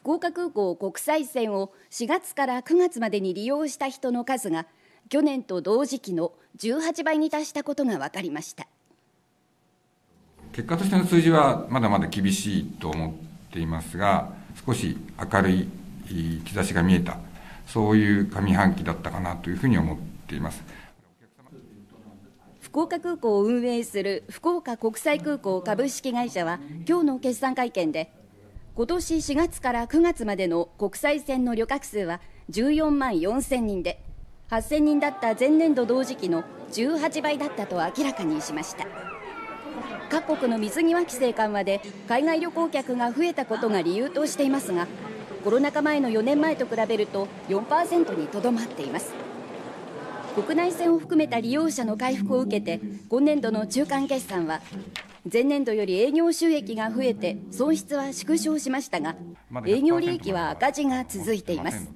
福岡空港国際線を4月から9月までに利用した人の数が去年と同時期の18倍に達したことが分かりました。結果としての数字はまだまだ厳しいと思っていますが少し明るい兆しが見えたそういう上半期だったかなというふうに思っています。福岡空港を運営する福岡国際空港株式会社は今日の決算会見で今年4月から9月までの国際線の旅客数は14万4000人で8000人だった前年度同時期の18倍だったと明らかにしました。各国の水際規制緩和で海外旅行客が増えたことが理由としていますがコロナ禍前の4年前と比べると4%にとどまっています。国内線を含めた利用者の回復を受けて今年度の中間決算は前年度より営業収益が増えて損失は縮小しましたが営業利益は赤字が続いています